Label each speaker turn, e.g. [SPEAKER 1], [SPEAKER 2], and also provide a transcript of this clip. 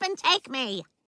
[SPEAKER 1] up and take me.